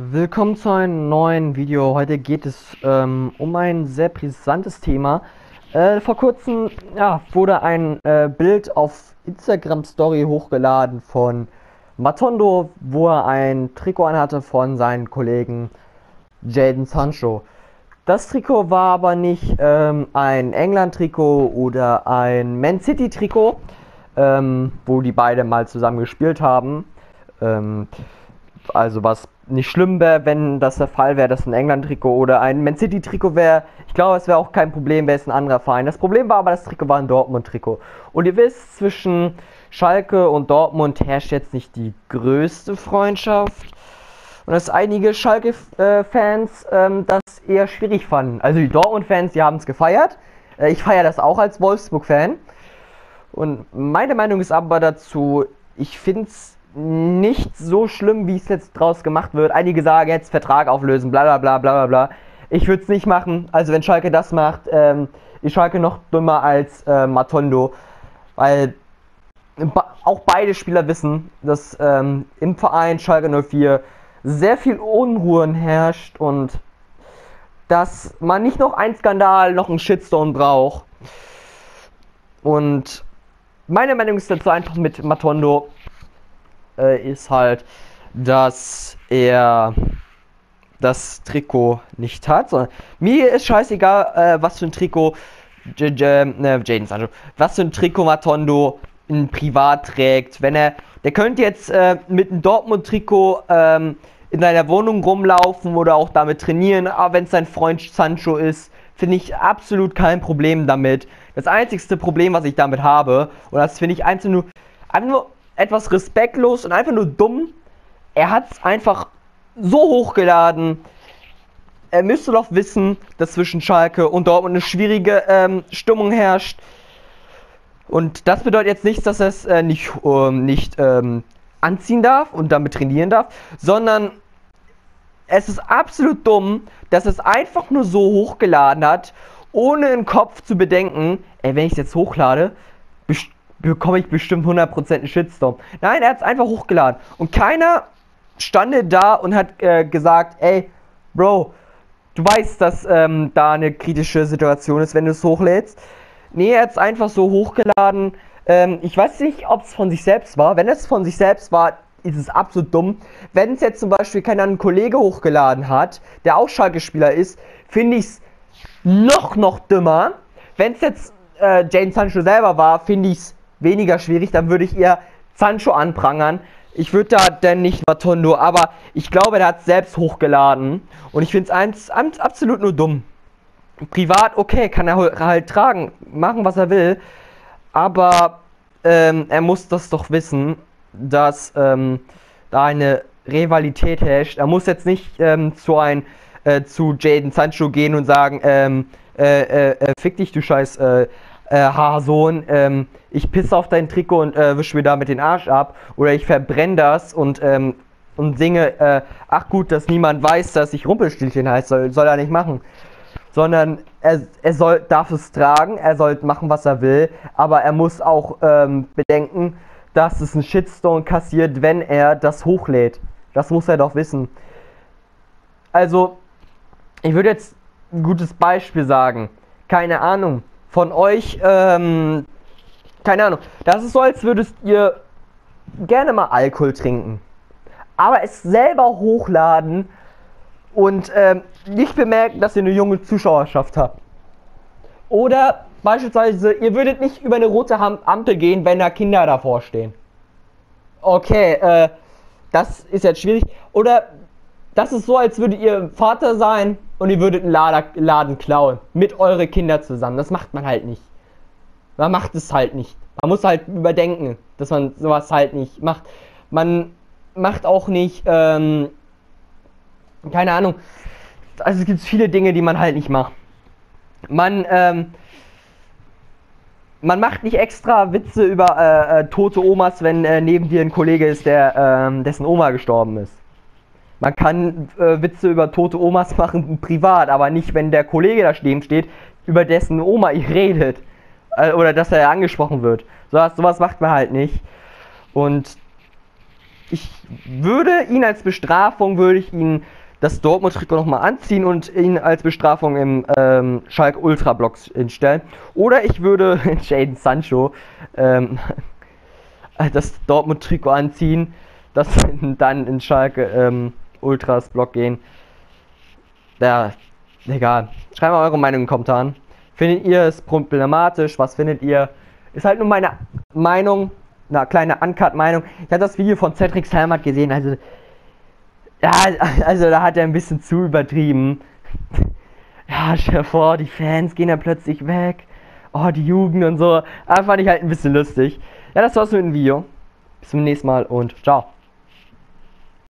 Willkommen zu einem neuen Video. Heute geht es ähm, um ein sehr brisantes Thema. Äh, vor kurzem ja, wurde ein äh, Bild auf Instagram Story hochgeladen von Matondo, wo er ein Trikot anhatte von seinen Kollegen Jaden Sancho. Das Trikot war aber nicht ähm, ein England-Trikot oder ein Man City-Trikot, ähm, wo die beide mal zusammen gespielt haben. Ähm, also was nicht schlimm wäre, wenn das der Fall wäre, dass ein England-Trikot oder ein Man City-Trikot wäre. Ich glaube, es wäre auch kein Problem, wäre es ein anderer Verein. Das Problem war aber, das Trikot war ein Dortmund-Trikot. Und ihr wisst, zwischen Schalke und Dortmund herrscht jetzt nicht die größte Freundschaft. Und dass einige Schalke-Fans ähm, das eher schwierig fanden. Also die Dortmund-Fans, die haben es gefeiert. Äh, ich feiere das auch als Wolfsburg-Fan. Und meine Meinung ist aber dazu, ich finde es nicht so schlimm, wie es jetzt draus gemacht wird. Einige sagen jetzt Vertrag auflösen, bla bla bla bla bla. Ich würde es nicht machen. Also wenn Schalke das macht, ähm, ist Schalke noch dümmer als äh, Matondo. Weil auch beide Spieler wissen, dass ähm, im Verein Schalke 04 sehr viel Unruhen herrscht und dass man nicht noch einen Skandal, noch einen Shitstorm braucht. Und meine Meinung ist dazu einfach mit Matondo, äh, ist halt, dass er das Trikot nicht hat. Sondern mir ist scheißegal, äh, was für ein Trikot J J äh, Jaden Sancho, was für ein Trikot Matondo in privat trägt. Wenn er, der könnte jetzt äh, mit einem Dortmund-Trikot ähm, in seiner Wohnung rumlaufen oder auch damit trainieren, aber wenn es sein Freund Sancho ist, finde ich absolut kein Problem damit. Das einzigste Problem, was ich damit habe, und das finde ich einfach nur, einfach nur etwas respektlos und einfach nur dumm. Er hat es einfach so hochgeladen. Er müsste doch wissen, dass zwischen Schalke und Dortmund eine schwierige ähm, Stimmung herrscht. Und das bedeutet jetzt nicht, dass er es äh, nicht, ähm, nicht ähm, anziehen darf und damit trainieren darf, sondern es ist absolut dumm, dass es einfach nur so hochgeladen hat, ohne im Kopf zu bedenken, ey, wenn ich es jetzt hochlade, bekomme ich bestimmt 100% einen Shitstorm. Nein, er hat es einfach hochgeladen. Und keiner stand da und hat äh, gesagt, ey, Bro, du weißt, dass ähm, da eine kritische Situation ist, wenn du es hochlädst. Nee, er hat es einfach so hochgeladen. Ähm, ich weiß nicht, ob es von sich selbst war. Wenn es von sich selbst war, ist es absolut dumm. Wenn es jetzt zum Beispiel kein Kollege hochgeladen hat, der auch Schalke-Spieler ist, finde ich es noch, noch dümmer. Wenn es jetzt äh, Jane Sancho selber war, finde ich es weniger schwierig. Dann würde ich eher Sancho anprangern. Ich würde da denn nicht Matondo, aber ich glaube, der hat selbst hochgeladen. Und ich finde es absolut nur dumm. Privat, okay, kann er halt tragen, machen, was er will. Aber ähm, er muss das doch wissen, dass ähm, da eine Rivalität herrscht. Er muss jetzt nicht ähm, zu ein äh, zu Jaden Sancho gehen und sagen, ähm, äh, äh, äh, fick dich, du scheiß äh, Haarsohn, ähm, ich pisse auf dein Trikot und äh, wisch mir damit den Arsch ab. Oder ich verbrenne das und, ähm, und singe, äh, ach gut, dass niemand weiß, dass ich Rumpelstilchen heiße, soll, soll er nicht machen. Sondern er, er soll, darf es tragen, er soll machen, was er will, aber er muss auch ähm, bedenken, dass es einen Shitstorm kassiert, wenn er das hochlädt. Das muss er doch wissen. Also, ich würde jetzt ein gutes Beispiel sagen. Keine Ahnung von euch, ähm, keine Ahnung, das ist so, als würdest ihr gerne mal Alkohol trinken, aber es selber hochladen und ähm, nicht bemerken, dass ihr eine junge Zuschauerschaft habt. Oder beispielsweise, ihr würdet nicht über eine rote Ampel gehen, wenn da Kinder davor stehen. Okay, äh, das ist jetzt schwierig. Oder das ist so, als würdet ihr Vater sein und ihr würdet einen Laden klauen. Mit eure Kinder zusammen. Das macht man halt nicht. Man macht es halt nicht. Man muss halt überdenken, dass man sowas halt nicht macht. Man macht auch nicht, ähm, keine Ahnung. Also es gibt viele Dinge, die man halt nicht macht. Man, ähm, man macht nicht extra Witze über äh, äh, tote Omas, wenn äh, neben dir ein Kollege ist, der, ähm, dessen Oma gestorben ist. Man kann äh, Witze über tote Omas machen privat, aber nicht, wenn der Kollege da stehen steht, über dessen Oma ihr redet. Äh, oder dass er angesprochen wird. So was, sowas macht man halt nicht. Und ich würde ihn als Bestrafung, würde ich ihn das Dortmund-Trikot nochmal anziehen und ihn als Bestrafung im ähm, Schalke Ultra Block hinstellen. Oder ich würde Jaden Sancho ähm, das Dortmund-Trikot anziehen, das dann in Schalke ähm, Ultras Block gehen. Ja, egal. Schreibt mal eure Meinung in den Kommentaren. Findet ihr es problematisch? Was findet ihr? Ist halt nur meine Meinung, eine kleine Uncut-Meinung. Ich habe das Video von Cedric Salmat gesehen, also ja, also da hat er ein bisschen zu übertrieben. Ja, stell vor, die Fans gehen dann plötzlich weg. Oh, die Jugend und so. Aber fand ich halt ein bisschen lustig. Ja, das war's mit dem Video. Bis zum nächsten Mal und ciao.